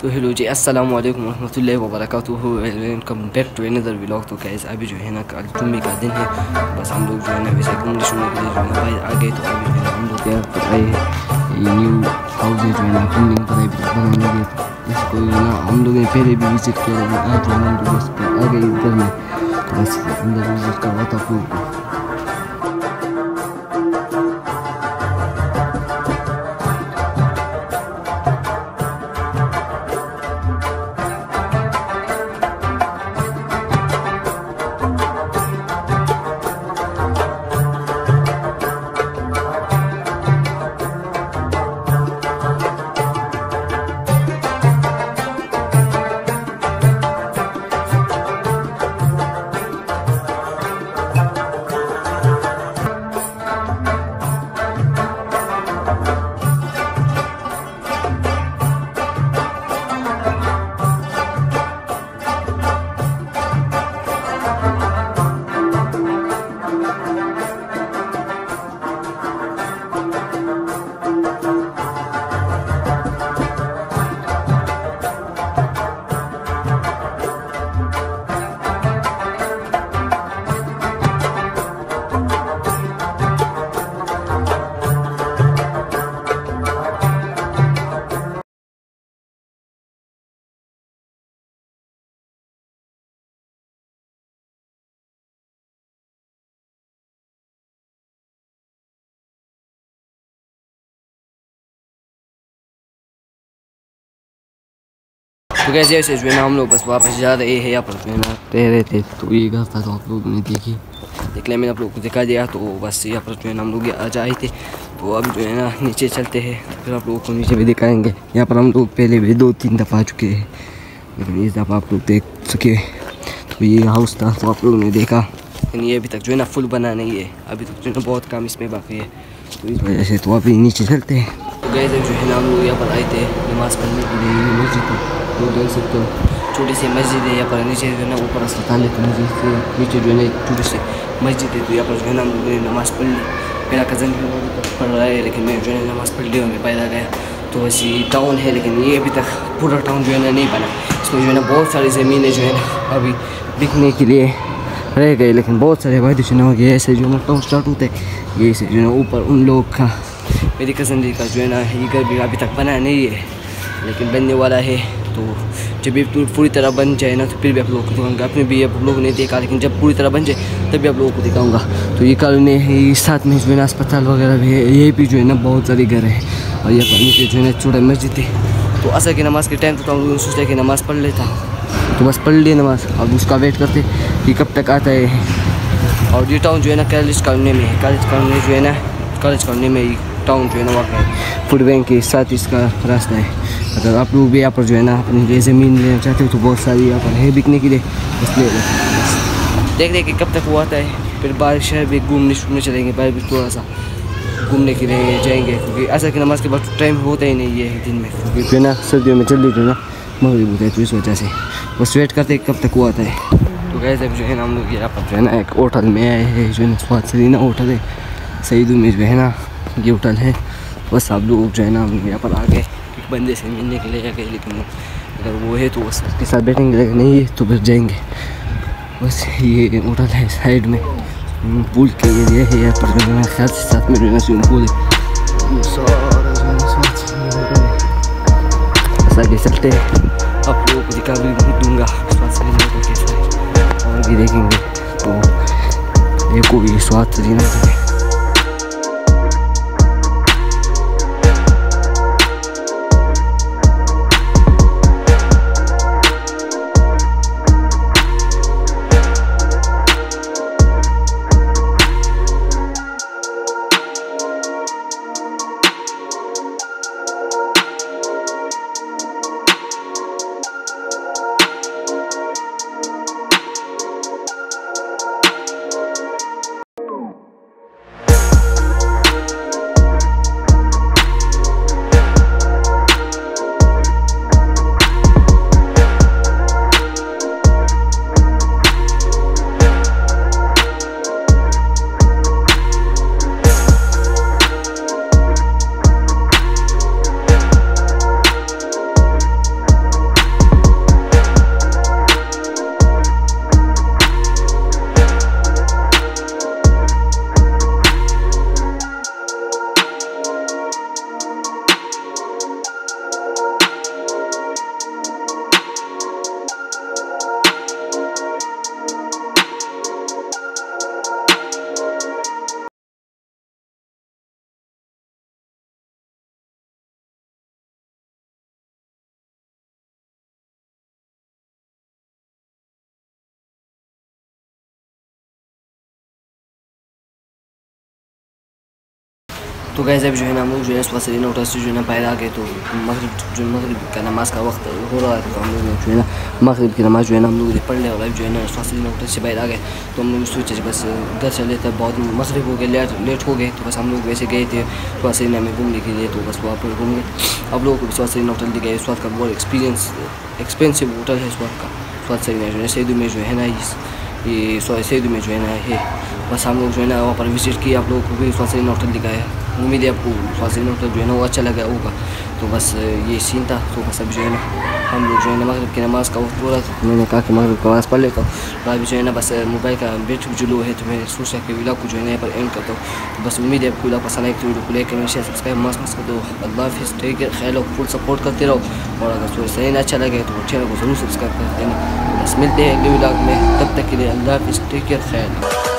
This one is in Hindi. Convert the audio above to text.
तो हेलो जी, अस्सलाम वालेकुम वरहमतुल्लाहि व welcome back to another vlog तो गाइस अभी जो है ना, कल जुम्मे का दिन है। बस हम लोग जो है ना वैसे घूमने शुरू के लिए जो है ना आ गए तो अभी जो है हम लोग पर आए ये न्यू हाउस है जो है ना बिल्डिंग पर आए हम लोग इसको जो है ना, हम लोग ने पहले भी विज़िट किया आज जो है ना, हम लोग आ गए इधर में तो बस अंदर विज़िट करवाता आप लोग तो कैसे ऐसे ना हम लोग बस वापस जा रहे हैं यहाँ पर। ना तैर रहे थे तो ये घर था तो आप लोग ने देखी निकले मैंने आप लोग को दिखा दिया तो बस यहाँ पर जो है ना हम लोग आ जाए थे। तो अब जो है ना नीचे चलते हैं तो फिर आप लोगों को नीचे भी दिखाएँगे। यहाँ पर हम लोग पहले भी दो तीन दफ़ा आ चुके हैं लेकिन इस दफ़ा आप लोग देख चुके तो ये हाउस था तो आप लोगों ने देखा। लेकिन ये अभी तक जो है ना फुल बना नहीं है। अभी तक जो है ना बहुत काम इसमें बाकी है। तो इस वजह से तो अभी नीचे चलते हैं। तो गए जो है ना हम लोग यहाँ पर आए थे नमाज़ पढ़ने के लिए मस्जिद तो देख सकते हो छोटी सी मस्जिद है यहाँ पर नीचे जो है ना ऊपर अस्पताल है तो मस्जिद नीचे जो है ना छोटी सी मस्जिद है तो यहाँ पर जो है ना मैंने नमाज़ पढ़ ली मेरा कज़न भी पढ़ रहा है लेकिन मैं जो है नमाज़ पढ़ ली और मैं पैदा गया तो वैसे टाउन है लेकिन ये अभी तक पूरा टाउन जो है ना नहीं बना इसमें जो है ना बहुत सारी ज़मीनें जो है ना अभी बिकने के लिए रह गए लेकिन बहुत सारे वायदे जो ना हो गए ऐसे जो ना टाउन स्टार्ट होते ये से जो है ऊपर उन लोग का मेरी कज़न जी का जो है ना ये घर भी अभी तक बना नहीं है लेकिन बनने वाला है तो जब ये तो पूरी तरह बन जाए ना तो फिर भी आप लोगों को दिखाऊँगा। आपने भी आप लोगों ने देखा, लेकिन जब पूरी तरह बन जाए, तब भी आप लोगों को दिखाऊँगा। तो ये कॉलोनी है साथ में इसमें अस्पताल वगैरह भी है ये भी जो है ना बहुत सारे घर है, और ये नीचे जो है ना छोटा मस्जिद है। तो असर की नमाज़ के टाइम तो हम लोगों ने सोचा कि नमाज़ पढ़ लेता तो बस पढ़ लिया नमाज़, अब उसका वेट करते कि कब तक आता है। और ये टाउन जो है ना कॉलेज कॉलोनी में है कॉलेज कॉलोनी जो है ना कॉलेज कॉलोनी में टाउन जो है ना, वहाँ फ़ूड बैंक के साथ इसका रास्ता है। अगर आप लोग भी यहाँ पर जो है ना, अपनी लिए ज़मीन लेना चाहते हो तो बहुत सारी यहाँ पर है बिकने के लिए। बस देख देख के कब तक वो आता है फिर बारिश है भी घूमने शूमने चलेंगे बाहर भी थोड़ा सा। घूमने के लिए जाएँगे, क्योंकि ऐसा की नमाज़ के बाद टाइम होता ही नहीं है दिन में। क्योंकि जो ना, सर्दियों में चल जो ना, मगरब होता है तो इस वजह से। बस वेट करते कब तक हुआ है तो गए जब जो है ना, हम लोग यहाँ पर जो है ना, एक होटल में आए हैं, जो है स्वाद सरीना होटल है। सही में जो है ना, ये होटल है। बस आप लोग जो है ना, हम यहाँ पर आ गए। बंदे से मिलने के लिए जाके लेकिन अगर वो है तो वो सबके साथ बैठेंगे अगर नहीं है तो फिर जाएँगे। बस ये होटल है साइड में। पूल के लिए है, यहाँ पर मेरे ख्याल से साथ में रहना स्विमिंग पूल है ऐसा के चलते आप लोगों को दिखा भी दूँगा कैसा और भी देखेंगे तो एक को भी स्वाद जीना चाहिए। तो गैस अभी जो है ना हम लोग जो है सुबह से होटल से जो है ना बाहर आ गए तो मगरब जो मगरब का नमाज़ का वक्त हो रहा था तो हम लोग जो है ना मगरब की नमाज़ जो है ना हम लोग पढ़ लिया जो है ना सुबह से होटल से बाहर आ गए तो हम लोग सोचे बस घर चले थे बहुत मगरब हो गए लेट लेट हो गए तो बस हम लोग वैसे गए थे सुबह से में घूमने के लिए तो बस वहाँ पर घूम गए अब लोगों को सुबह से होटल गए इस वक्त का बहुत एक्सपीरियंस एक्सपेंसिव होटल है इस वक्त का सुबह से जो है सैदू में जो है ना ये सैदू में जो है ना है बस हम लोग जो है ना वहाँ पर विज़िट किए आप लोगों को भी स्वास्थ्य होटल दिखाया उम्मीद है आपको स्वास्थ्य होटल जो है ना वो अच्छा लगा होगा। तो बस ये सीन था। तो बस अब जो है ना, हम लोग जो है ना मगरब की नमाज़ का वक्त हो रहा था। मैंने कहा कि मगरब की नमाज़ पढ़ लेता हूँ। अभी जो है ना बस मोबाइल का बैटरी जो लो है तो मैं सोचा कि विला को जो है ना यहाँ पर एंड करता हूँ। तो बस उम्मीद है आपको विला पसंद आए तो वीडियो को लेकर मैं शेयर सब्सक्राइब मस्त मस्त कर। दो अल्लाह हाफिज़। ठीक है ख्याल फुल सपोर्ट करते रहो। और अगर थोड़ा सही अच्छा लगे तो चैनल को ज़रूर सब्सक्राइब कर देना। बस मिलते हैं अगले विलाग में। तब तक के लिए अल्लाह हाफिज़। टेक केयर ख्याल